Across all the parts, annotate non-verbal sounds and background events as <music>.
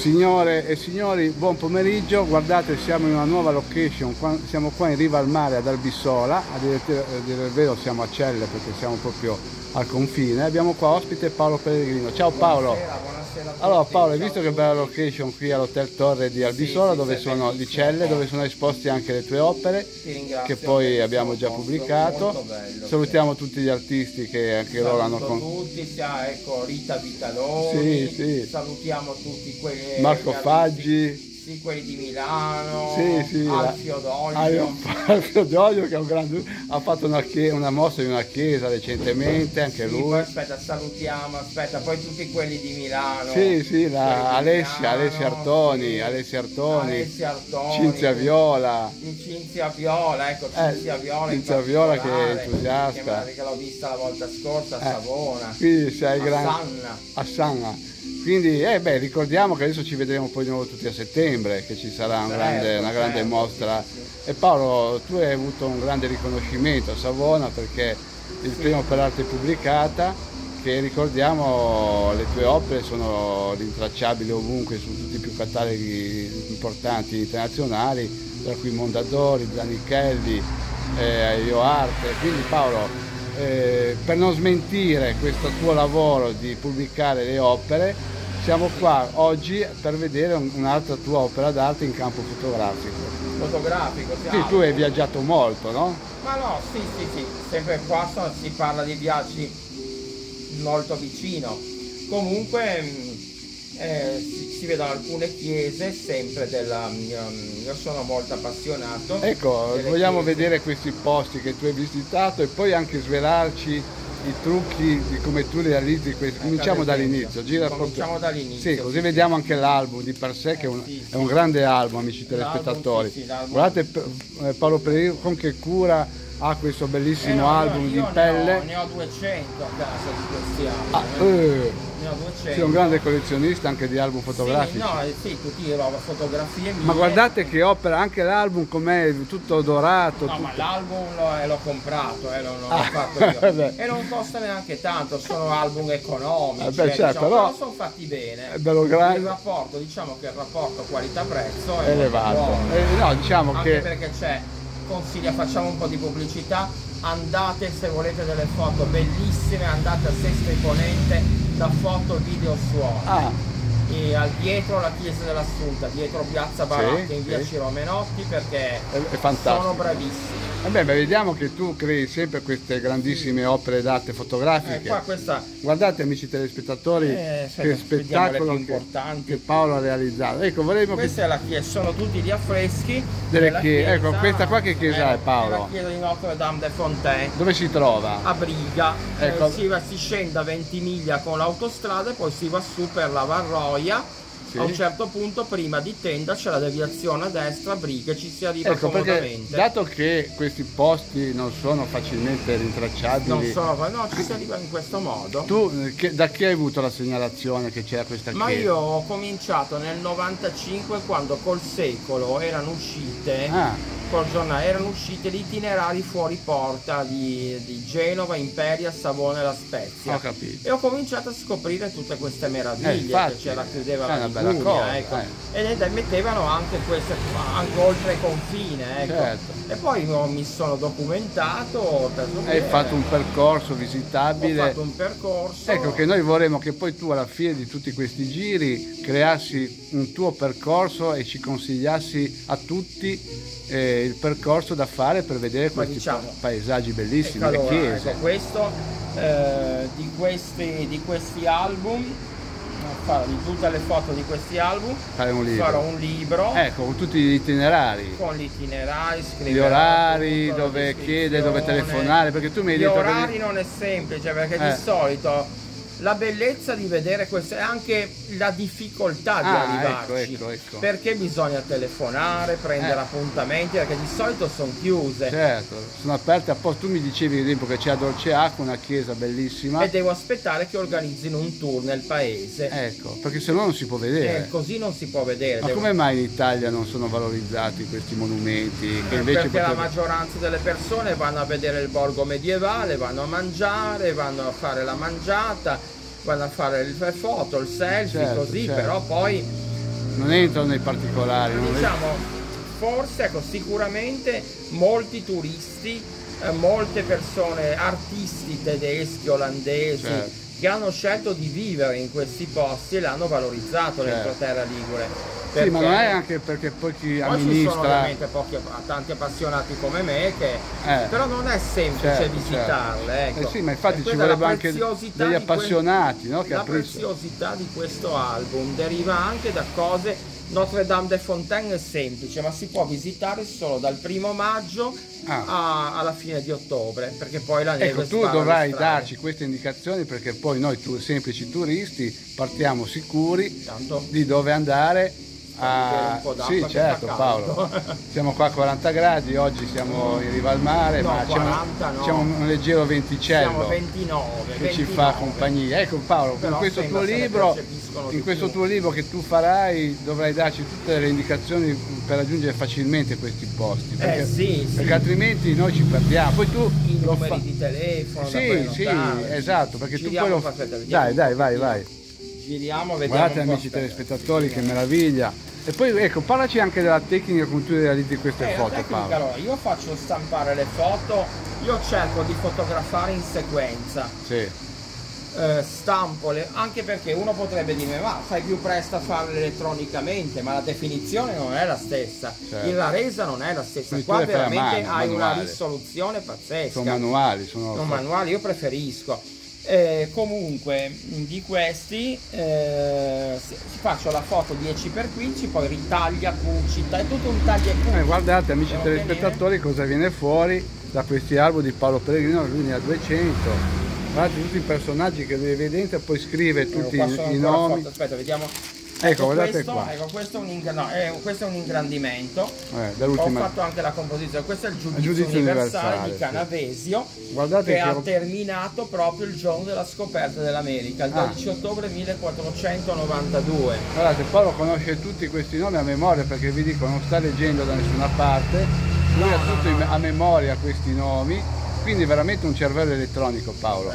Signore e signori, buon pomeriggio, guardate siamo in una nuova location, siamo qua in riva al mare ad Albissola, a dire, a dire il vero siamo a Celle perché siamo proprio al confine, abbiamo qua ospite Paolo Pellegrino. Ciao Paolo! Buonasera, allora Paolo, hai visto che bella location qui all'Hotel Torre di Albisola, dove sono di Celle, dove sono esposti anche le tue opere, che poi abbiamo già pubblicato. Salutiamo tutti gli artisti che anche loro hanno con... tutti, sia, ecco, Rita Vitaloni, sì, sì. salutiamo tutti quelli... Marco Faggi sì, quelli di Milano, sì, sì, Alfio D'Olio. Alfio <laughs> D'Olio che è un grande, ha fatto una, una, mossa in una chiesa recentemente, anche sì, lui. Aspetta, salutiamo, aspetta, poi tutti quelli di Milano. Sì, sì, la Alessia, Alessia Artoni, sì. Alessia Artoni, Alessia Artoni, Cinzia Viola. Cinzia Viola, ecco, eh, Cinzia Viola. Cinzia Viola che è entusiasta. Che, che l'ho vista la volta scorsa a eh, Savona. Quindi sei grande. A Sanna. A Sanna. Quindi eh beh, ricordiamo che adesso ci vedremo poi di nuovo tutti a settembre, che ci sarà un grande, una grande certo, mostra. E Paolo, tu hai avuto un grande riconoscimento a Savona perché il primo per arte pubblicata, che ricordiamo le tue opere sono rintracciabili ovunque su tutti i più cataloghi importanti internazionali, tra cui Mondadori, Zanichelli, eh, Io Arte. Quindi Paolo, eh, per non smentire questo tuo lavoro di pubblicare le opere, siamo qua oggi per vedere un'altra tua opera d'arte in campo fotografico. Fotografico, Sì, tu hai viaggiato molto, no? Ma no, sì, sì, sì, sempre qua si parla di viaggi molto vicino. Comunque mm, eh, si, vedono alcune chiese sempre della... Um, io sono molto appassionato. Ecco, vogliamo chiese. vedere questi posti che tu hai visitato e poi anche svelarci i trucchi di come tu realizzi questi. Ecco, Cominciamo dall'inizio. Gira Cominciamo dall'inizio. Sì, così sì. vediamo anche l'album di per sé, che è un, sì, è un grande album, amici telespettatori. Guardate eh, Paolo Pereira con che cura ha questo bellissimo eh no, album io, io di pelle. Ne ho, ne ho, 200 a casa di questi album. Ah, eh. Ne ho 200. Sei un grande collezionista anche di album fotografici. Sì, no, eh, sì, tutti io fotografie mie. Ma guardate che opera, anche l'album com'è, tutto dorato. No, tutto... ma l'album l'ho, l'ho, comprato, eh, l'ho ah, fatto io. <laughs> e non costa neanche tanto, sono album economici. Eh beh, certo, diciamo, però, sono fatti bene. È bello grande. Il rapporto, diciamo che il rapporto qualità-prezzo è elevato. Eh, no, diciamo anche che... perché c'è consiglia, facciamo un po' di pubblicità, andate se volete delle foto bellissime, andate a Sesto Imponente da foto, video, suono. Ah. E al dietro la chiesa dell'Assunta, dietro piazza Baracca sì, in via sì. Ciro Menotti perché è, è sono bravissimi. Vabbè, ma vediamo che tu crei sempre queste grandissime opere d'arte fotografiche. Eh, questa... Guardate amici telespettatori eh, che spettacolo che, che, Paolo ha realizzato. Ecco, vorremmo questa che... è la chiesa, sono tutti gli affreschi. Delle chiese. Ecco, questa qua che chiesa è, è Paolo? È la chiesa di Notre Dame de Fontaine. Dove si trova? A Briga. Ecco. Eh, si, va, si scende a 20 miglia con l'autostrada e poi si va su per la Varroia sì. a un certo punto prima di Tenda c'è la deviazione a destra, Briga, ci si arriva ecco, comodamente. dato che questi posti non sono facilmente rintracciabili, non sono, no, ci si arriva in questo modo. Tu che, da chi hai avuto la segnalazione che c'era questa chiesa? Ma io ho cominciato nel 95 quando col secolo erano uscite ah col giornale erano uscite gli itinerari fuori porta di, di Genova, Imperia, Savona e La Spezia. Ho capito. E ho cominciato a scoprire tutte queste meraviglie eh, infatti, che c'era chiudeva la Liguria, cosa, ecco. eh. E mettevano anche queste anche oltre confine, ecco. Certo. E poi mi sono documentato. Hai fatto un percorso visitabile. Ho fatto un percorso. Ecco che noi vorremmo che poi tu alla fine di tutti questi giri creassi un tuo percorso e ci consigliassi a tutti eh, il percorso da fare per vedere questi diciamo, paesaggi bellissimi, ecco, allora, chiese. Ecco, questo eh, di, questi, di questi album di tutte le foto di questi album un farò un libro ecco con tutti gli itinerari con gli itinerari gli orari dove chiede dove telefonare perché tu mi hai gli detto gli orari non è semplice perché eh. di solito la bellezza di vedere questo è anche la difficoltà di ah, ecco, arrivarci ecco, ecco, ecco. perché bisogna telefonare prendere eh. appuntamenti perché di solito sono chiuse. Certo sono aperte apposta. Tu mi dicevi ad esempio che c'è a Dolce Acqua una chiesa bellissima. E devo aspettare che organizzino un tour nel paese. Ecco perché se no non si può vedere. Eh, così non si può vedere ma devo... come mai in Italia non sono valorizzati questi monumenti che invece perché potrebbe... la maggioranza delle persone vanno a vedere il borgo medievale vanno a mangiare vanno a fare la mangiata vanno a fare le foto, il selfie, certo, così, certo. però poi non entrano nei particolari. Diciamo, forse, ecco, sicuramente molti turisti, eh, molte persone, artisti tedeschi, olandesi, certo. Che hanno scelto di vivere in questi posti e l'hanno valorizzato certo. l'entroterra ligure perché sì, ma non è anche perché poi chi poi amministra... ci sono ovviamente pochi, tanti appassionati come me che... Eh, però non è semplice certo, visitarle, certo. ecco. Eh sì, ma infatti ci vorrebbe anche degli appassionati, no? Che la preziosità di questo album deriva anche da cose... Notre Dame de Fontaine è semplice, ma si può visitare solo dal primo maggio ah. a, alla fine di ottobre, perché poi la neve Ecco, tu dovrai darci queste indicazioni perché poi noi tu, semplici turisti partiamo sicuri Tanto. di dove andare Ah, sì, certo Paolo. <laughs> Siamo qua a 40 gradi, oggi siamo in riva al mare, no, ma 40, c'è, un, no. un, leggero venticello siamo 29, che 29. ci fa compagnia. Ecco Paolo, Però con questo tuo libro, in questo tuo libro che tu farai dovrai darci tutte le indicazioni per raggiungere facilmente questi posti. Eh, perché, eh, sì, perché sì. altrimenti noi ci perdiamo. Poi tu i numeri fa... di telefono. Sì, sì, esatto, perché tu poi lo... Dai, dai, vai, vai. Giriamo, vediamo. Guardate amici telespettatori, che meraviglia e poi ecco, parlaci anche della tecnica con cui realizzi queste eh, foto, tecnica, Paolo. Allora, io faccio stampare le foto, io cerco di fotografare in sequenza. Sì. Eh, stampole, anche perché uno potrebbe dire ma fai più presto a farle elettronicamente, ma la definizione non è la stessa, certo. la resa non è la stessa, Quindi qua veramente hai manuale. una risoluzione pazzesca. Sono manuali, sono, sono manuali, io preferisco. Eh, comunque di questi eh, faccio la foto 10x15 poi ritaglia cucita è tutto un taglia e cucita eh, guardate amici Devo telespettatori tenere. cosa viene fuori da questi album di Paolo Pellegrino quindi a 200 guardate tutti i personaggi che lui vedete poi scrive tutti i, i nomi aspetta vediamo Ecco, guardate questo, qua. Ecco, questo, è un, no, è, questo, è un, ingrandimento. Eh, Ho fatto anche la composizione. Questo è il giudizio, il giudizio universale, universale, di Canavesio che, che, ha terminato proprio il giorno della scoperta dell'America, il 12 ah. ottobre 1492. Guardate, Paolo conosce tutti questi nomi a memoria perché vi dico non sta leggendo da nessuna parte, lui no, ha tutto no, a memoria questi nomi quindi veramente un cervello elettronico Paolo.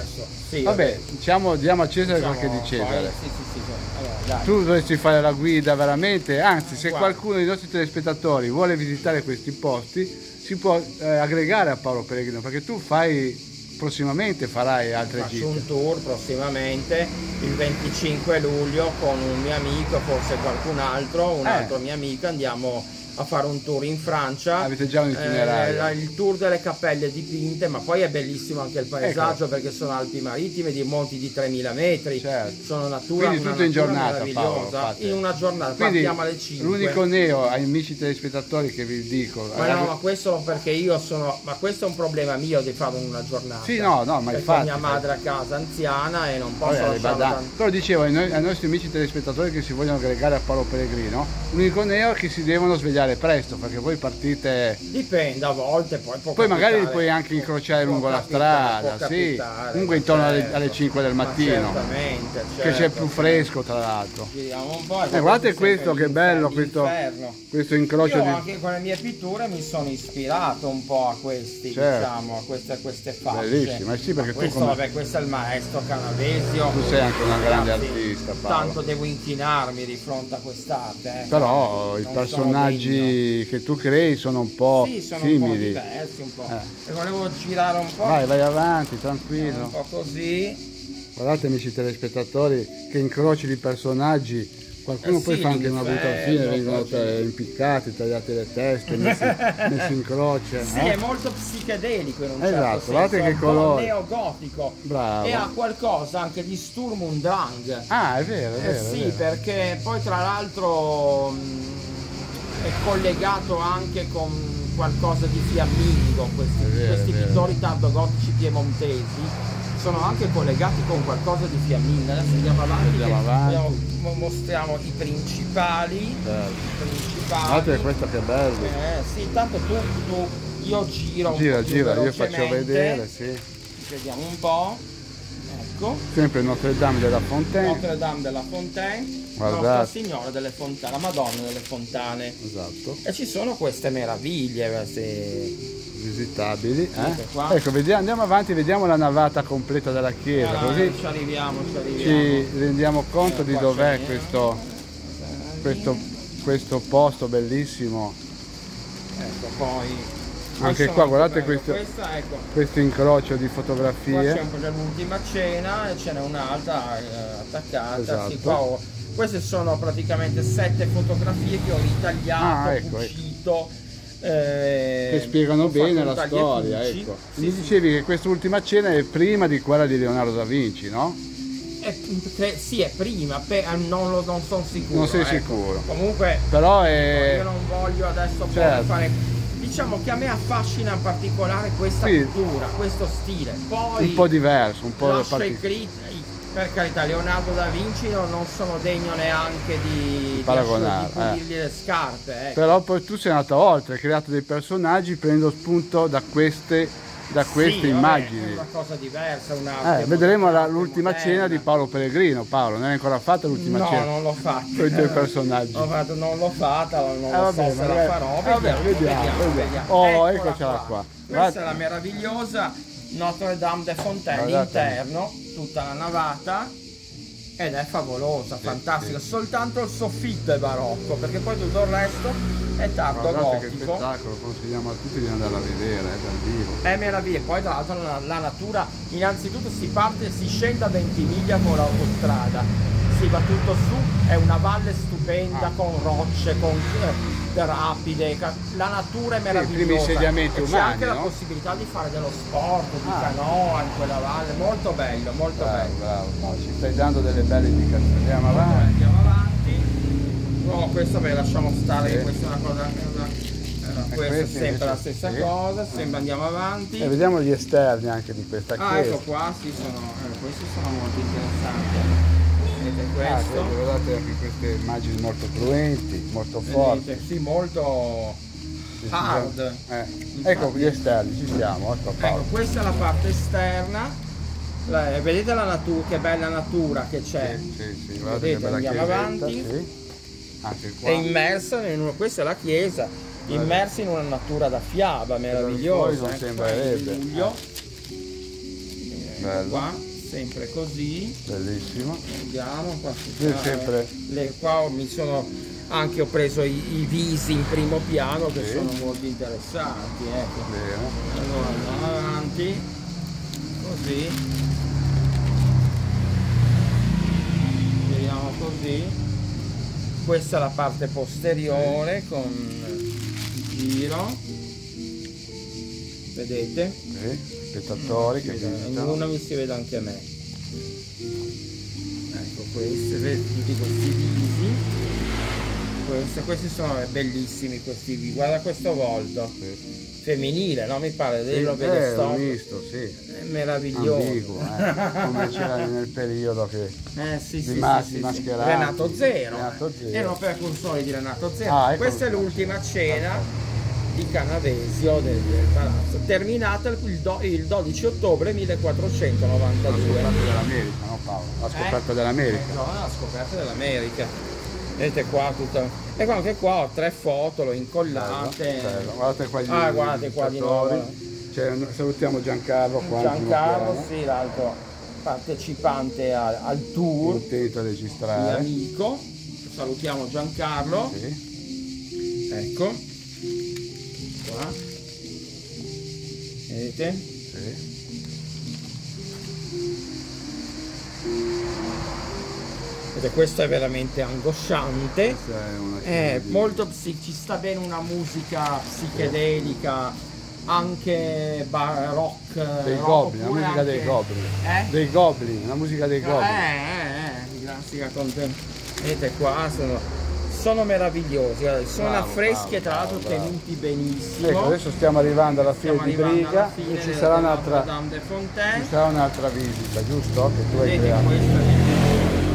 Sì, vabbè, diciamo, diamo a Cesare diciamo, quel che di Cesare. Sì, sì, allora, tu dovresti fare la guida veramente, anzi se Guarda. qualcuno dei nostri telespettatori vuole visitare questi posti si può eh, aggregare a Paolo Pellegrino perché tu fai prossimamente farai altre Faccio gite. Un tour prossimamente il 25 luglio con un mio amico, forse qualcun altro, un eh. altro mio amico, andiamo a fare un tour in Francia. Avete già un itinerario? Eh, il tour delle cappelle dipinte, ma poi è bellissimo anche il paesaggio ecco. perché sono Alpi Marittime di monti di 3000 metri, certo. sono natura, Quindi tutto in giornata, Paolo, in una giornata, Quindi, partiamo alle 5. L'unico neo ai amici telespettatori che vi dico. Ma no, ma questo perché io sono, ma questo è un problema mio di farlo in una giornata. Sì, no, no, ma infatti. mia madre a casa anziana e non posso Vabbè, lasciarla. Però dicevo ai, ai nostri amici telespettatori che si vogliono aggregare a Paolo Pellegrino, l'unico neo è che si devono svegliare presto perché voi partite... Dipende, a volte poi può Poi magari li puoi anche incrociare lungo la strada, sì, comunque intorno alle, alle, 5 del mattino. Certamente, certo, che c'è certo, più fresco tra l'altro. Eh, guardate questo che bello, questo, questo incrocio Io di... anche con le mie pitture mi sono ispirato un po' a questi, certo. diciamo, a queste, a queste fasce. Bellissimo, eh sì, perché questo, come... vabbè, questo è il maestro Canavesio. Tu sei anche una grande artista, Paolo. Tanto devo inchinarmi di fronte a quest'arte. Eh. Però i personaggi che tu crei sono un po' sì, sono simili. un po' diversi un po'. Eh. E volevo girare un po'. Vai, vai avanti, tranquillo. Un po' così. Guardate amici telespettatori che incroci di personaggi qualcuno eh poi sì, fa anche una brutta fine, vengono impiccati, tagliate le teste, messi, <laughs> messi in croce. Sì, eh? è molto psichedelico in un esatto, certo guardate che colore. neogotico. Bravo. E ha qualcosa anche di Sturm und Drang. Ah, è vero, è vero. Eh sì, è vero. perché poi tra l'altro è collegato anche con qualcosa di fiammingo, questi, vero, questi pittori tardogotici piemontesi sono anche collegati con qualcosa di fiammingo. Adesso andiamo avanti, andiamo avanti. mostriamo i principali. I principali. Guardate questo che bello. Eh, sì, intanto tu, tu, io giro. Gira, gira, io faccio vedere, sì. Vediamo un po'. Ecco. Sempre Notre Dame della Fontaine. Notre Dame della Fontaine. Guardate. Nostra Signora delle Fontane, la Madonna delle Fontane. Esatto. E ci sono queste meraviglie, queste visitabili. Eh? Ecco, vediamo, andiamo avanti, vediamo la navata completa della chiesa, allora, così ci, arriviamo, ci, arriviamo. ci rendiamo conto eh, di dov'è questo, questo questo posto bellissimo. Ecco, poi anche qua guardate questo, questa, ecco. questo, incrocio di fotografie qua c'è un po' dell'ultima cena e ce n'è un'altra eh, attaccata esatto. sì, qua, queste sono praticamente sette fotografie che ho ritagliato, ah, ecco, cucito ecco eh, che spiegano bene la storia. Ecco. Sì, Mi dicevi sì. che quest'ultima cena è prima di quella di Leonardo da Vinci, no? È, sì, è prima, per, eh, non, lo, non sono sicuro. Non sei ecco. sicuro. Comunque, però è... io non voglio adesso certo. fare. Diciamo che a me affascina in particolare questa sì. cultura, questo stile. Poi un po' diverso, un po' lascia i, per carità, Leonardo da Vinci non, non sono degno neanche di, paragonare, di, di eh. le scarpe. Ecco. Però poi tu sei andato oltre, hai creato dei personaggi prendendo spunto da queste, da queste sì, immagini. Vabbè, è una cosa diversa, una eh, vedremo l'ultima cena di Paolo Pellegrino. Paolo, non hai ancora fatta l'ultima no, cena? No, non l'ho fatta. Con i tuoi personaggi. Fatto, non l'ho fatta, non eh, vabbè, so se la farò. Vediamo, vabbè, vediamo, vediamo, vediamo. Oh, eccocela qua. qua. Questa è la meravigliosa Notre Dame de Fontaine interno, tutta la navata ed è favolosa, sì, fantastica, sì. soltanto il soffitto è barocco perché poi tutto il resto è tardo Guardate gotico. che spettacolo, consigliamo a tutti di andare a vedere eh, dal vivo. È meraviglia, poi tra l'altro la, la, natura, innanzitutto si parte, si scende a 20 miglia con l'autostrada, si va tutto su, è una valle stupenda ah. con rocce, con eh, rapide, la natura è meravigliosa. I primi insediamenti umani. C'è anche no? la possibilità di fare dello sport, di ah. canoa in quella valle, molto bello, molto bravo, bello. Bravo, no, ci stai dando delle belle indicazioni. Andiamo avanti. Andiamo avanti. No, questa beh, lasciamo stare, sì. questa è una cosa. Una, eh, questa è sempre la stessa sì. cosa, sempre andiamo avanti. E vediamo gli esterni anche di questa chiesa. Ah, ecco qua, sì, sono, eh, questi sono molto interessanti vedete ah, questo. ah, guardate anche queste immagini molto cruenti molto forti. vedete, sì molto hard. Eh. ecco gli esterni ci siamo ecco, ecco, questa è la parte esterna. La, vedete la natura che bella natura che c'è? Sì, sì, sì, vedete andiamo avanti. sì. È immersa in una, questa è la chiesa immersa in una natura da fiaba meravigliosa non ecco, sembrerebbe luglio eh. bello. Qua sempre così. Bellissimo. Vediamo qua, sempre... le, qua mi sono anche ho preso i, i visi in primo piano che sì. sono molto interessanti ecco. Bene. allora andiamo avanti. Così. Vediamo così. Questa è la parte posteriore sì. con il giro. Vedete? Sì spettatori che visitano. Una mi si vede anche a me. Ecco queste, tutti questi visi. Queste, questi sono bellissimi questi visi. Guarda questo volto. Sì. Femminile, no? Mi pare sì, lo vedo eh, stop. visto, sì. È meraviglioso. Ambiguo, eh. come c'era nel periodo che eh, sì, sì, sì, mascherati. Renato Zero. Renato Zero. Erano precursori di Renato Zero. Ah, ecco Questa è l'ultima cena di Canavesio del, del palazzo, terminata il, do, il, 12 ottobre 1492. La scoperta dell'America, no Paolo? La scoperta eh? dell'America. No, la scoperta dell'America. Vedete qua tutta. E anche qua ho tre foto, l'ho incollate. Bello, bello. Guardate qua gli Ah, guardate qua di nuovo. Cioè, salutiamo Giancarlo qua. Giancarlo, sì, l'altro partecipante al, al tour. Contento a registrare. amico. Salutiamo Giancarlo. Sì. Ecco qua vedete? Sì. Vedete, questo è veramente angosciante è eh, molto ci sta bene una musica psichedelica anche rock dei rock, goblin, la musica anche... dei goblin eh? dei goblin, la musica dei goblin eh eh eh classica vedete qua sono sono meravigliosi, sono bravo, affreschi tra l'altro tenuti benissimo. Ecco, adesso stiamo arrivando alla fine di Briga e ci sarà, un'altra, ci sarà un'altra visita, giusto? Che tu hai creato.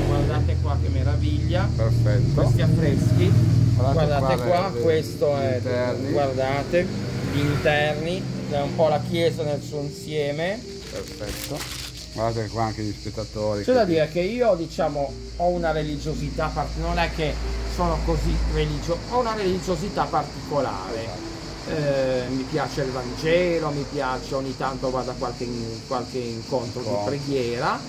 guardate qua che meraviglia. Perfetto. Questi affreschi. Guardate, guardate qua, qua questo è, interni. guardate, gli interni, è un po' la chiesa nel suo insieme. Perfetto. Guardate qua anche gli spettatori. C'è da dire che io diciamo ho una religiosità, non è che sono così religioso, ho una religiosità particolare. Eh, mi piace il Vangelo, mi piace ogni tanto vado a qualche, qualche incontro di preghiera,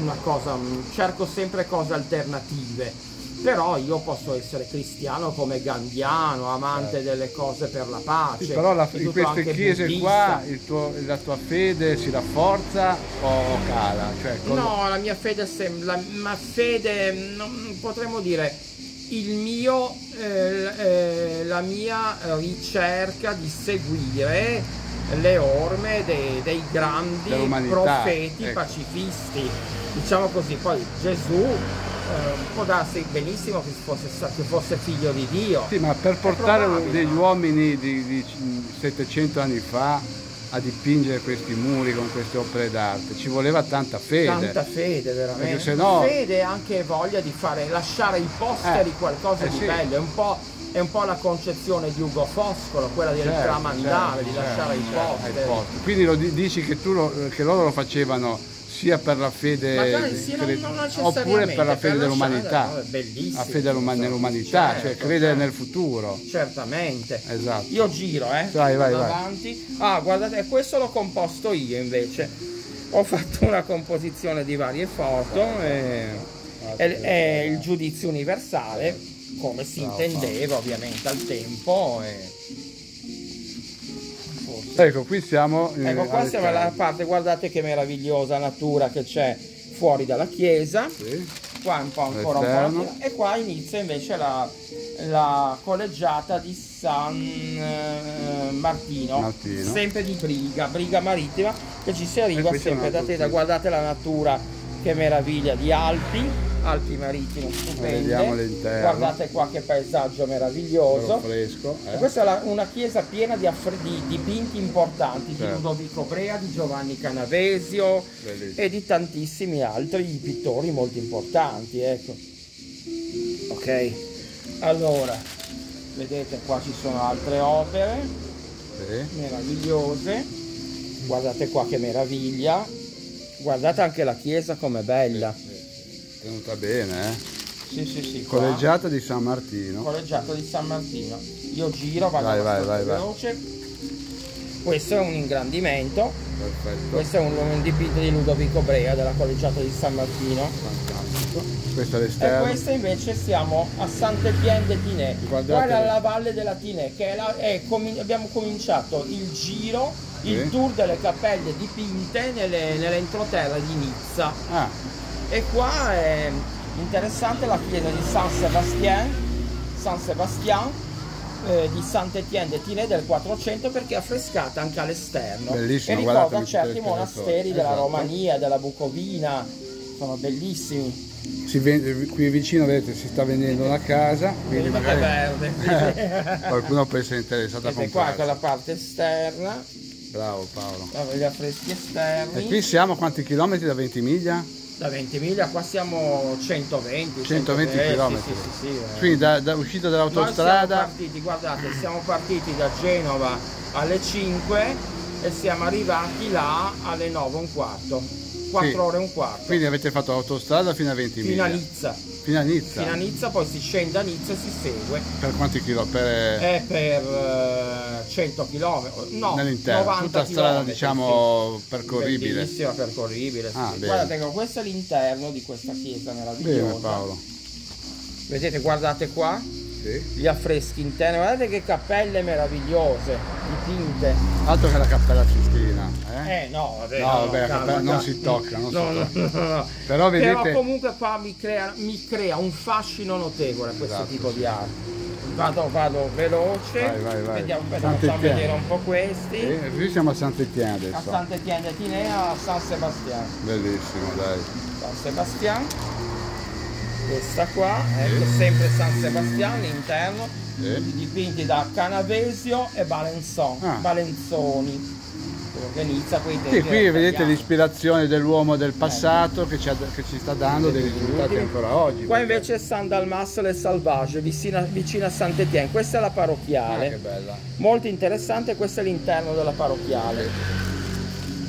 una cosa, cerco sempre cose alternative. Però io posso essere cristiano come Gandiano, amante certo. delle cose per la pace. Sì, però la, in queste chiese buddista. qua tuo, la tua fede si rafforza o cala? Cioè, cosa... No, la mia fede, la, la fede non, potremmo dire il mio, eh, eh, la mia ricerca di seguire le orme dei, dei grandi profeti ecco. pacifisti. Diciamo così, poi Gesù eh, può darsi benissimo che fosse, che fosse, figlio di Dio. Sì, ma per portare degli uomini di, di 700 anni fa a dipingere questi muri con queste opere d'arte ci voleva tanta fede tanta fede veramente no... fede e anche voglia di fare lasciare i posteri eh, qualcosa eh di sì. bello è un po' è un po' la concezione di Ugo Foscolo, quella del certo, tramandare, certo, di lasciare certo, i posteri. Quindi lo dici che, lo, che loro lo facevano sia per la fede sì, non oppure per la fede dell'umanità. la fede nell'umanità certo, cioè credere certo. nel futuro. Certamente. Esatto. Io giro eh vai, vai, vai. ah guardate questo l'ho composto io invece. Ho fatto una composizione di varie foto e, e, e il giudizio universale come si intendeva ovviamente al tempo e, Ecco, qui siamo. Ecco, qua siamo alla parte, guardate che meravigliosa natura che c'è fuori dalla chiesa. Sì. Qua un po' ancora un po' e qua inizia invece la, la collegiata di San eh, Martino, Martino, sempre di Briga, Briga Marittima, che ci si arriva sempre da te, guardate la natura, che meraviglia di Alpi Alpi Marittime stupende. Guardate qua che paesaggio meraviglioso. Fresco, eh? Questa è la, una chiesa piena di, di dipinti importanti certo. di Ludovico Brea, di Giovanni Canavesio Bellissimo. e di tantissimi altri pittori molto importanti. Ecco. Ok, allora, vedete qua ci sono altre opere sì. meravigliose. Guardate qua che meraviglia. Guardate anche la chiesa com'è bella. Sì, Tenuta bene, eh? Sì, sì, sì. Collegiata di San Martino. Collegiata di San Martino. Io giro, vado vai, vai, vai, veloce. Questo è un ingrandimento. Perfetto. Questo è un, un dipinto di Ludovico Brea della collegiata di San Martino. Fantastico. Questo è l'esterno. E questo invece siamo a Sant'Etienne de Tinè. Guarda la valle della Tinè, che è la, è, com, abbiamo cominciato il giro, sì. il tour delle cappelle dipinte nelle, nell'entroterra di Nizza. Ah e qua è interessante la chiesa di San Sébastien San Sébastien eh, di Saint-Étienne de Tinée del 400 perché è affrescata anche all'esterno. E ricorda certi monasteri della esatto. Romania, della Bucovina sono bellissimi. Vende, qui vicino vedete si sta vendendo una casa quindi magari verde. <laughs> qualcuno può essere interessato a comprare qua la parte esterna. Bravo Paolo. Gli affreschi esterni. E qui siamo a quanti chilometri da Ventimiglia? Da Ventimiglia qua siamo 120 120 km. Sì, sì, sì, eh. Quindi da, da uscita dall'autostrada. Siamo partiti, guardate, siamo partiti da Genova alle 5 e siamo arrivati là alle 9 e un quarto. 4 sì. ore e un quarto. Quindi avete fatto l'autostrada fino a 20 Fino a Nizza. Fino a Nizza? Fino a Nizza, poi si scende a Nizza e si segue. Per quanti chilometri? Per... È per uh, 100 km, no, Nell'interno, 90 tutta strada diciamo sì. percorribile. Bellissima percorribile, ah, sì. Guardate, questo è l'interno di questa chiesa meravigliosa. Bene Paolo. Vedete, guardate qua, sì. gli affreschi interni, guardate che cappelle meravigliose, dipinte. Altro che la cappella Sistina. Eh, eh no, vabbè, no, no, vabbè calma, non si tocca. Non no, si tocca. No, Però, vedete... Però comunque qua mi crea, mi crea, un fascino notevole questo esatto, tipo sì. di arte. Vado, vado veloce, vai, vai, vai. vediamo, facciamo vedere un po' questi. Qui siamo a Sant'Etienne adesso. A Sant'Etienne Tinea, a San Sebastiano. Bellissimo, dai. San Sebastiano questa qua, ecco sempre San Sebastiano, l'interno, sì. dipinti da Canavesio e Valenson, ah. Valenzoni. Organizza quei tempi. Sì, qui vedete l'ispirazione dell'uomo del passato che ci, ha, che ci, sta dando dei risultati ancora oggi. Qua perché... invece è San Dalmas le Salvage, vicino, vicino a Sant'Etienne. Questa è la parrocchiale. Ah, che. Molto interessante, questo è l'interno della parrocchiale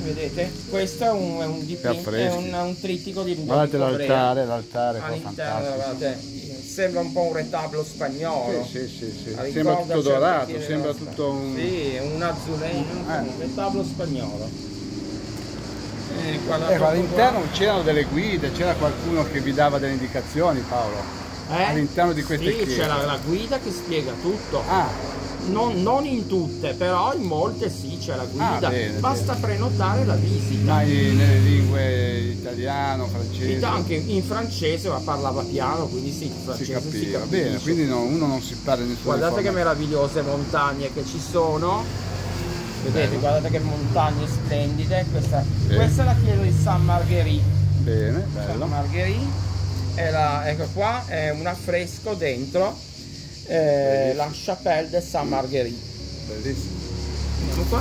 vedete? Questo è un, è un dipinto, è un, un, trittico di Guardate l'altare, l'altare guardate, sembra un po' un retablo spagnolo. Sì, sì, sì, sì. Sembra tutto dorato, sembra tutto un... Sì, un azzureno, eh. un retablo spagnolo. Eh, ecco, all'interno c'erano delle guide, c'era qualcuno che vi dava delle indicazioni Paolo? eh? all'interno di queste sì, chiese? c'è la, la, guida che spiega tutto. Ah. Non, non, in tutte, però in molte sì c'è la guida. Ah, bene, Basta bene. prenotare la visita. Ma nelle lingue italiano, francese? Anche in francese, ma parlava piano, quindi sì, in francese si, capiva. Si bene, quindi no, uno non si perde nessuno. Guardate che meravigliose montagne che ci sono vedete Bello. guardate che montagne splendide questa, questa, è la chiesa di San Margherì bene bello San Margherì la, ecco qua è un affresco dentro eh, la chapelle de San Margherì bellissimo.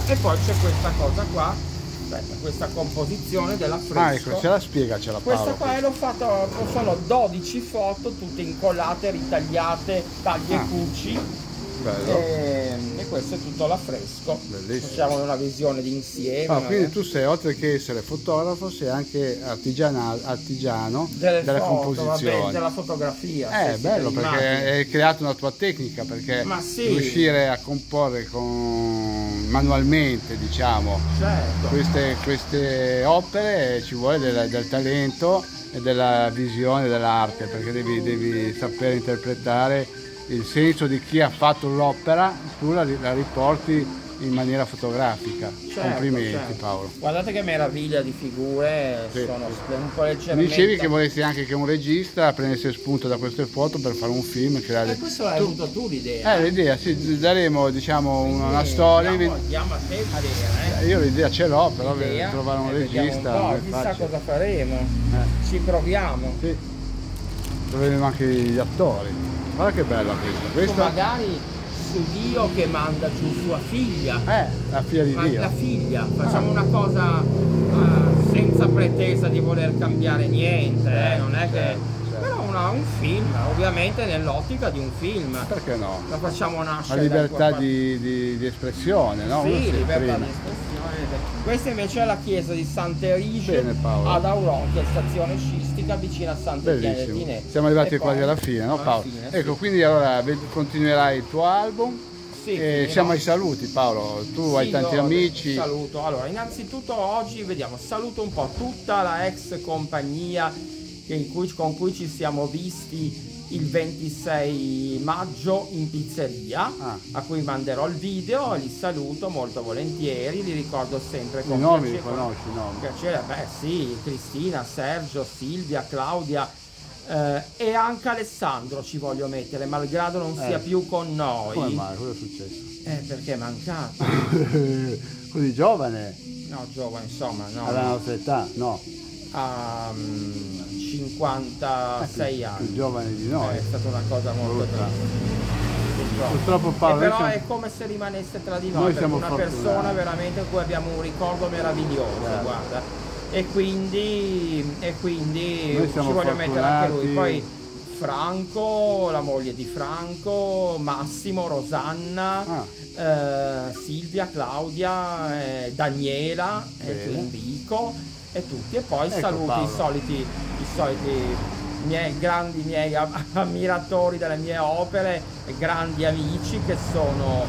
E poi c'è questa cosa qua aspetta, questa composizione dell'affresco ah ecco ce la spiega ce la questa qua l'ho fatto sono 12 foto tutte incollate ritagliate tagli ah. e cuci e, ehm, e, questo è tutto l'affresco. Bellissimo. Facciamo una visione d'insieme. Ah, quindi tu sei, oltre che essere fotografo, sei anche artigiano delle della foto, composizione. Vabbè, della fotografia. È eh, sì, bello sì, perché hai creato una tua tecnica, perché sì. riuscire a comporre con... manualmente diciamo, certo. queste, queste, opere ci vuole del, del talento e della visione dell'arte perché devi, devi sapere interpretare il senso di chi ha fatto l'opera, tu la, la riporti in maniera fotografica. Certo, Complimenti certo. Paolo. Guardate che meraviglia di figure, sì. sono un po' leggermente... Dicevi che vorresti anche che un regista prendesse spunto da queste foto per fare un film. Creare... E eh, questo l'hai tu... avuto tu l'idea? Eh, l'idea, sì, daremo diciamo una, una storia. Diamo, diamo a te l'idea, eh? Io l'idea ce l'ho, però l'idea, trovare un regista. Un chissà cosa faremo. Eh. Ci proviamo. Sì. Troveremo anche gli attori. Guarda che bella questa. questa... magari su Dio che manda giù sua figlia. Eh, la figlia di Dio. La figlia, facciamo ah. una cosa uh, senza pretesa di voler cambiare niente, eh, non è che certo però una, un film, ovviamente nell'ottica di un film. Perché no? La facciamo nascere. La libertà di, di, di, espressione, no? Sì, libertà prima. di espressione. Questa invece è la chiesa di Sant'Erige ad Auronchia, stazione scistica vicino a di Siamo arrivati quasi alla fine, no Paolo? Fine, ecco, sì. quindi allora continuerai il tuo album. Sì, eh, siamo no. ai saluti Paolo, tu sì, hai tanti amici. Saluto, allora innanzitutto oggi vediamo, saluto un po' tutta la ex compagnia cui, con cui ci siamo visti il 26 maggio in pizzeria ah. a cui manderò il video li saluto molto volentieri li ricordo sempre con I nomi piacere, li conosci i nomi piacere beh sì Cristina Sergio Silvia Claudia eh, e anche Alessandro ci voglio mettere malgrado non eh. sia più con noi come mai? cosa è successo? eh perché è mancato <laughs> così giovane? no giovane insomma no alla nostra età no um, 56 eh, anni. Più giovane di noi. Eh, è stata una cosa molto triste. Purtroppo, Purtroppo Paolo, però siamo... è come se rimanesse tra di noi, noi una fortunati. persona veramente a cui abbiamo un ricordo meraviglioso, certo. guarda. E quindi, e quindi ci voglio mettere anche lui. Poi Franco, la moglie di Franco, Massimo, Rosanna, ah. eh, Silvia, Claudia, eh, Daniela, eh, Enrico e tutti. E poi ecco saluti Paolo. i soliti, i soliti miei grandi miei <laughs> ammiratori delle mie opere e grandi amici che sono,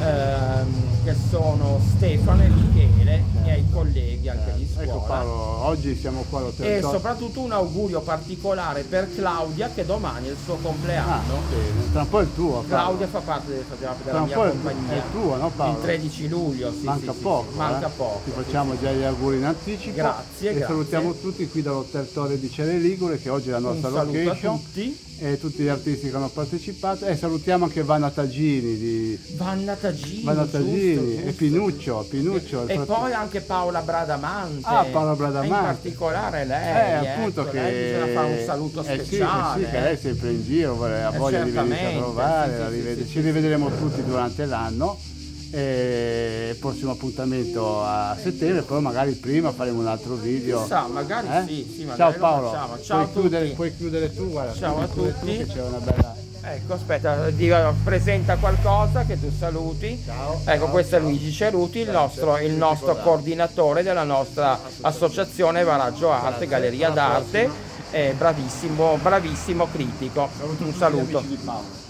ehm, che sono Stefano e Michele, miei colleghi anche di scuola. Ecco Paolo, oggi siamo qua allo E soprattutto un augurio particolare per Claudia che domani è il suo compleanno. Ah, bene. Tra un po' il tuo. Paolo. Claudia fa parte del, della mia compagnia. È il tuo, no Paolo? Il 13 luglio, sì, Manca sì, poco. Sì, manca eh? poco. Ti facciamo già gli auguri in anticipo. Grazie, e grazie. salutiamo tutti qui dall'Hotel Torre di Cere Ligure che oggi è la nostra un location. A tutti e tutti gli artisti che hanno partecipato. E salutiamo anche Vanna Tagini di Vanna Tagini, Vanna Tagini giusto, giusto. e Pinuccio, Pinuccio e, e poi anche Paola Bradamante. Ah Paola Bradamante. In particolare lei eh, appunto ecco, che lei bisogna fare un saluto eh, speciale sì, sì, che lei è sempre in giro ha eh, voglia di venire a trovare sì, sì, ci rivedremo tutti durante l'anno e prossimo appuntamento a settembre poi magari prima faremo un altro video. Chissà, magari eh? sì, sì magari ciao Paolo. ciao puoi, chiudere, puoi, chiudere, tu guarda ciao a tutti. tu, c'è una bella ecco aspetta di, presenta qualcosa che tu saluti. Ciao, ecco ciao, questo ciao. è Luigi Ceruti il nostro, il nostro coordinatore della nostra associazione Varaggio Arte Galleria d'Arte. Bravissimo bravissimo critico. Un saluto